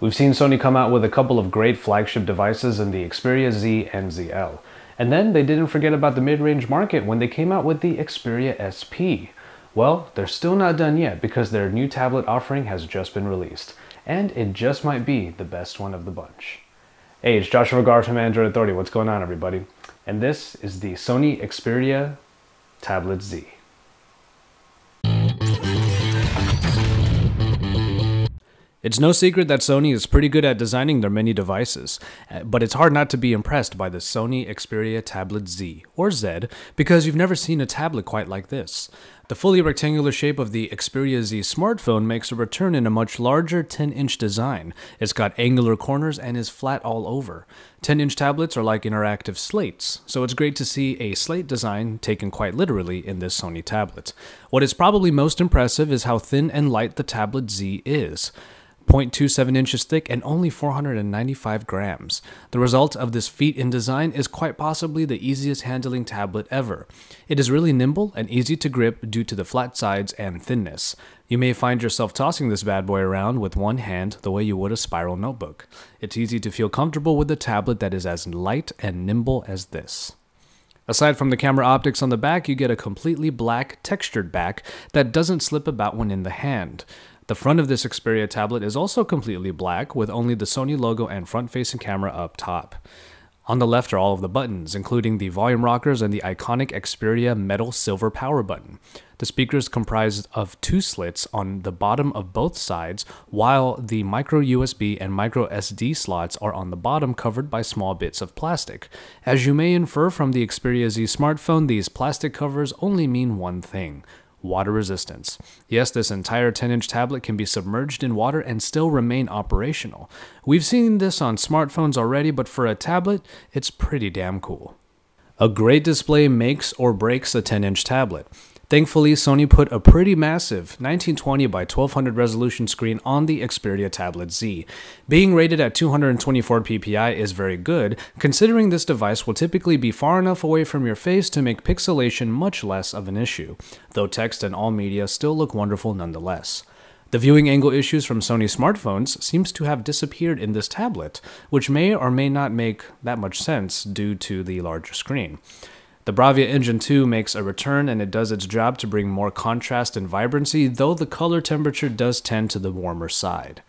We've seen Sony come out with a couple of great flagship devices in the Xperia Z and ZL. And then they didn't forget about the mid-range market when they came out with the Xperia SP. Well, they're still not done yet because their new tablet offering has just been released. And it just might be the best one of the bunch. Hey, it's Joshua Vergara from Android Authority. What's going on, everybody? And this is the Sony Xperia Tablet Z. It's no secret that Sony is pretty good at designing their many devices, uh, but it's hard not to be impressed by the Sony Xperia Tablet Z, or Z, because you've never seen a tablet quite like this. The fully rectangular shape of the Xperia Z smartphone makes a return in a much larger 10-inch design. It's got angular corners and is flat all over. 10-inch tablets are like interactive slates, so it's great to see a slate design taken quite literally in this Sony tablet. What is probably most impressive is how thin and light the Tablet Z is. 0.27 inches thick and only 495 grams. The result of this feat in design is quite possibly the easiest handling tablet ever. It is really nimble and easy to grip due to the flat sides and thinness. You may find yourself tossing this bad boy around with one hand the way you would a spiral notebook. It's easy to feel comfortable with a tablet that is as light and nimble as this. Aside from the camera optics on the back, you get a completely black, textured back that doesn't slip about when in the hand. The front of this Xperia tablet is also completely black with only the Sony logo and front-facing camera up top. On the left are all of the buttons, including the volume rockers and the iconic Xperia metal silver power button. The speakers comprise of two slits on the bottom of both sides, while the micro USB and micro SD slots are on the bottom covered by small bits of plastic. As you may infer from the Xperia Z smartphone, these plastic covers only mean one thing water resistance. Yes, this entire 10 inch tablet can be submerged in water and still remain operational. We've seen this on smartphones already, but for a tablet, it's pretty damn cool. A great display makes or breaks a 10 inch tablet. Thankfully, Sony put a pretty massive 1920 by 1200 resolution screen on the Xperia Tablet Z. Being rated at 224 ppi is very good, considering this device will typically be far enough away from your face to make pixelation much less of an issue, though text and all media still look wonderful nonetheless. The viewing angle issues from Sony smartphones seems to have disappeared in this tablet, which may or may not make that much sense due to the larger screen. The Bravia Engine 2 makes a return and it does its job to bring more contrast and vibrancy, though the color temperature does tend to the warmer side.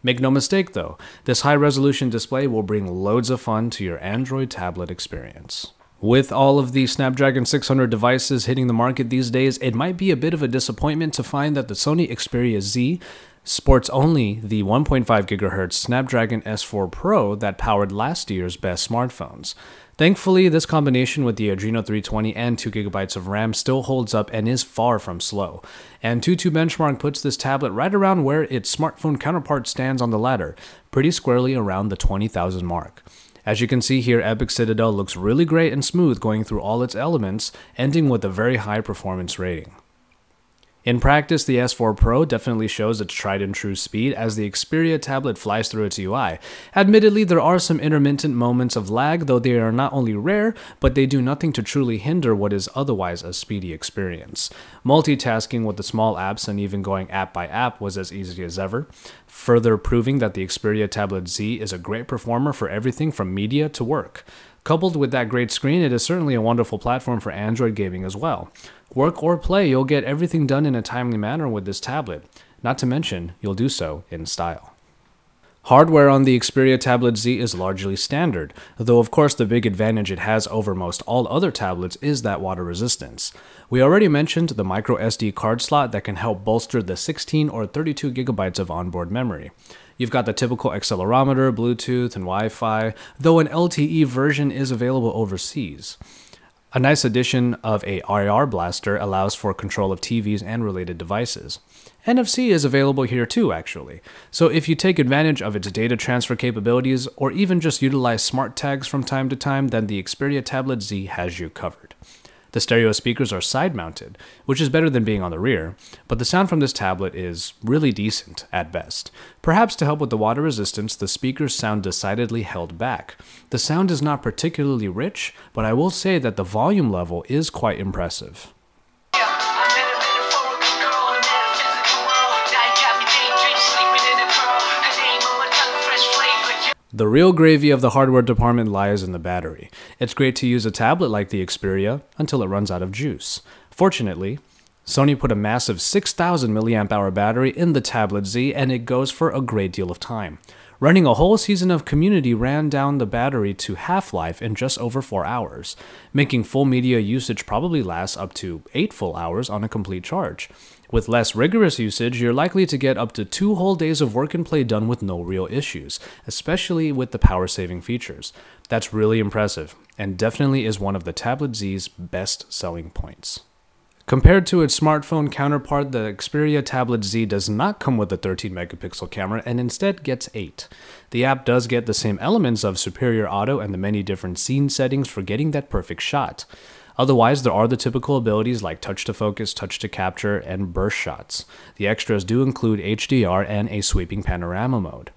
Make no mistake though, this high resolution display will bring loads of fun to your Android tablet experience. With all of the Snapdragon 600 devices hitting the market these days, it might be a bit of a disappointment to find that the Sony Xperia Z sports only the 1.5 GHz Snapdragon S4 Pro that powered last year's best smartphones. Thankfully, this combination with the Adreno 320 and 2GB of RAM still holds up and is far from slow. AnTuTu Benchmark puts this tablet right around where its smartphone counterpart stands on the ladder, pretty squarely around the 20,000 mark. As you can see here, Epic Citadel looks really great and smooth going through all its elements, ending with a very high performance rating. In practice, the S4 Pro definitely shows its tried and true speed as the Xperia tablet flies through its UI. Admittedly, there are some intermittent moments of lag, though they are not only rare, but they do nothing to truly hinder what is otherwise a speedy experience. Multitasking with the small apps and even going app by app was as easy as ever, further proving that the Xperia Tablet Z is a great performer for everything from media to work. Coupled with that great screen, it is certainly a wonderful platform for Android gaming as well. Work or play, you'll get everything done in a timely manner with this tablet. Not to mention, you'll do so in style. Hardware on the Xperia Tablet Z is largely standard, though of course the big advantage it has over most all other tablets is that water resistance. We already mentioned the micro SD card slot that can help bolster the 16 or 32 gigabytes of onboard memory. You've got the typical accelerometer, Bluetooth, and Wi-Fi, though an LTE version is available overseas. A nice addition of a IR blaster allows for control of TVs and related devices. NFC is available here too, actually. So if you take advantage of its data transfer capabilities or even just utilize smart tags from time to time, then the Xperia Tablet Z has you covered. The stereo speakers are side mounted, which is better than being on the rear, but the sound from this tablet is really decent at best. Perhaps to help with the water resistance, the speakers sound decidedly held back. The sound is not particularly rich, but I will say that the volume level is quite impressive. The real gravy of the hardware department lies in the battery. It's great to use a tablet like the Xperia until it runs out of juice. Fortunately, Sony put a massive 6000 mAh battery in the Tablet Z and it goes for a great deal of time. Running a whole season of Community ran down the battery to half life in just over 4 hours, making full media usage probably last up to 8 full hours on a complete charge. With less rigorous usage, you're likely to get up to two whole days of work and play done with no real issues, especially with the power saving features. That's really impressive, and definitely is one of the Tablet Z's best selling points. Compared to its smartphone counterpart, the Xperia Tablet Z does not come with a 13 megapixel camera and instead gets 8. The app does get the same elements of superior auto and the many different scene settings for getting that perfect shot. Otherwise, there are the typical abilities like touch to focus, touch to capture, and burst shots. The extras do include HDR and a sweeping panorama mode.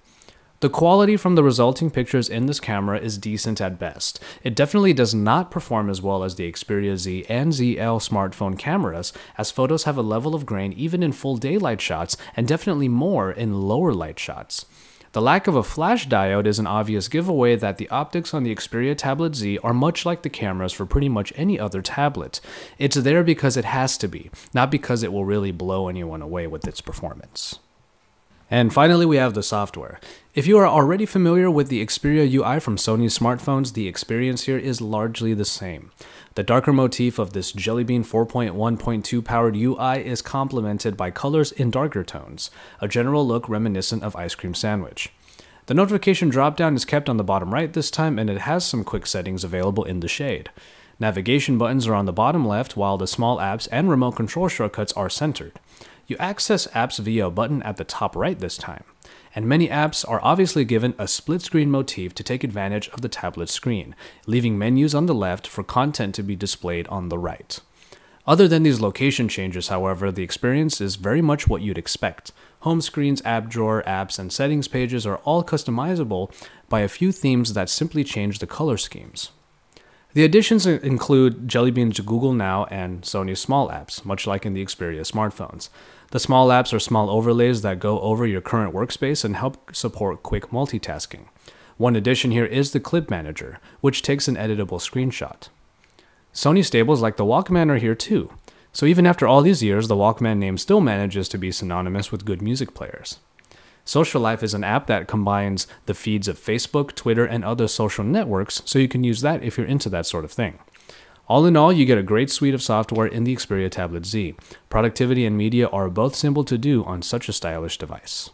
The quality from the resulting pictures in this camera is decent at best. It definitely does not perform as well as the Xperia Z and ZL smartphone cameras, as photos have a level of grain even in full daylight shots and definitely more in lower light shots. The lack of a flash diode is an obvious giveaway that the optics on the Xperia Tablet Z are much like the cameras for pretty much any other tablet. It's there because it has to be, not because it will really blow anyone away with its performance. And finally, we have the software. If you are already familiar with the Xperia UI from Sony's smartphones, the experience here is largely the same. The darker motif of this Jelly Bean 4.1.2 powered UI is complemented by colors in darker tones, a general look reminiscent of Ice Cream Sandwich. The notification dropdown is kept on the bottom right this time and it has some quick settings available in the shade. Navigation buttons are on the bottom left while the small apps and remote control shortcuts are centered. You access apps via a button at the top right this time, and many apps are obviously given a split screen motif to take advantage of the tablet screen, leaving menus on the left for content to be displayed on the right. Other than these location changes, however, the experience is very much what you'd expect. Home screens, app drawer, apps, and settings pages are all customizable by a few themes that simply change the color schemes. The additions include Jelly Bean's Google Now and Sony's small apps, much like in the Xperia smartphones. The small apps are small overlays that go over your current workspace and help support quick multitasking. One addition here is the Clip Manager, which takes an editable screenshot. Sony stables like the Walkman are here too, so even after all these years, the Walkman name still manages to be synonymous with good music players. Social Life is an app that combines the feeds of Facebook, Twitter, and other social networks, so you can use that if you're into that sort of thing. All in all, you get a great suite of software in the Xperia Tablet Z. Productivity and media are both simple to do on such a stylish device.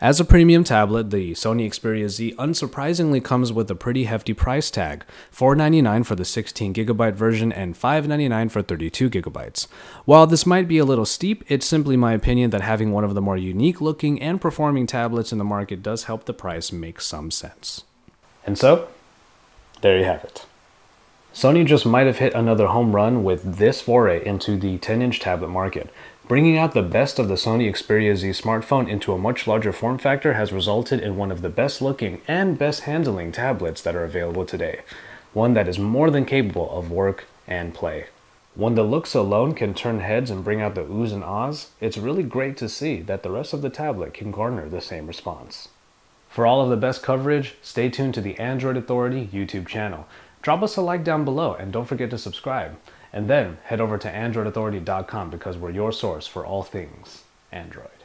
As a premium tablet, the Sony Xperia Z unsurprisingly comes with a pretty hefty price tag, 499 for the 16GB version and 599 for 32GB. While this might be a little steep, it's simply my opinion that having one of the more unique looking and performing tablets in the market does help the price make some sense. And so, there you have it. Sony just might have hit another home run with this foray into the 10-inch tablet market. Bringing out the best of the Sony Xperia Z smartphone into a much larger form factor has resulted in one of the best looking and best handling tablets that are available today. One that is more than capable of work and play. When the looks alone can turn heads and bring out the oohs and ahs, it's really great to see that the rest of the tablet can garner the same response. For all of the best coverage, stay tuned to the Android Authority YouTube channel. Drop us a like down below and don't forget to subscribe. And then head over to AndroidAuthority.com because we're your source for all things Android.